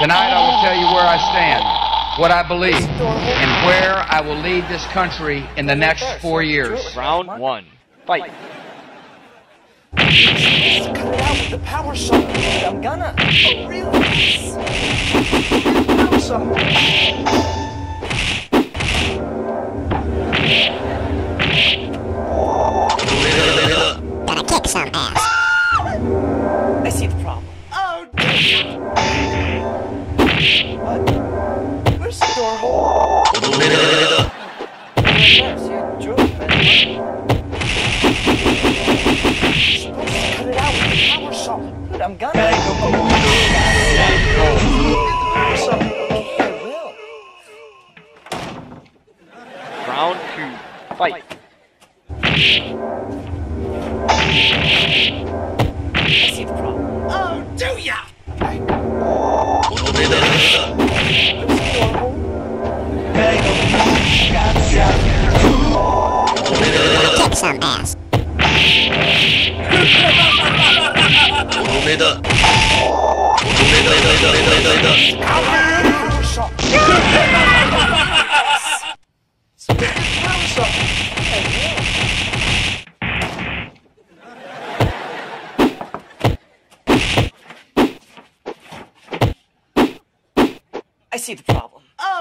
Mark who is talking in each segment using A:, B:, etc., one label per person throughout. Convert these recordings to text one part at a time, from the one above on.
A: Tonight I will tell you where I stand, what I believe, and where I will lead this country in the next four years.
B: Round one. Fight.
C: Cut it out with the power saw. I'm gonna. Oh, really? Power saw.
D: Gonna kick some ass.
C: I see the problem. Oh, What? Where's the door hole? Right there. See, I drew it. Supposed to cut it out with the power saw. Dude, I'm gonna. Power saw. Okay, I.
B: Round two. Fight.
C: I see the problem. Oh, do ya? Power saw. Power saw. I will. I see the oh,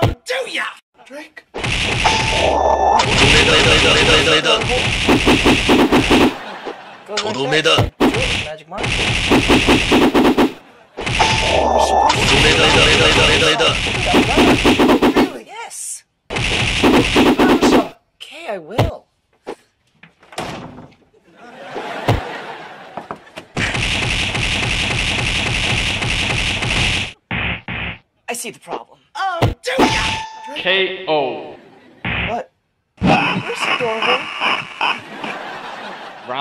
C: problem. Do ya? Drake. Goes right there. Oh, really? Yes. Okay, I will. I see the problem. Oh, do ya?
B: KO.
C: What? Where's the door hole?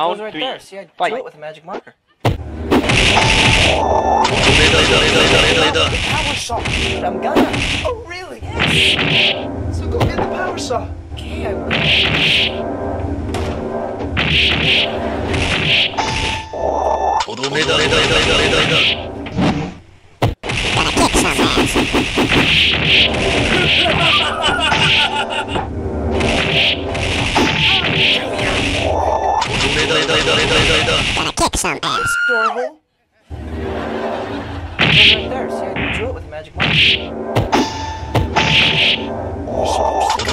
B: Round
C: Goes right
B: three.
C: there. See, I
B: Fight.
C: drew it with a magic marker. Power saw. Dude, I'm gonna. Oh, really? Yes. So go get the power saw. Okay, I will.
D: Gonna kick some ass.
C: Goes right there. See, I drew it with magic marker. You're supposed to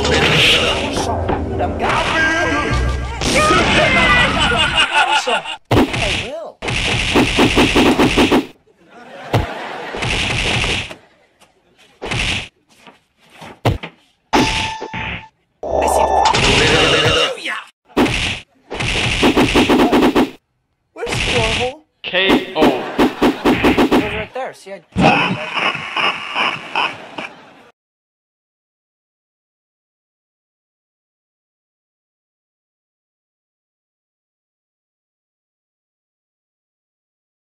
B: K.O.
C: Right there. See, I...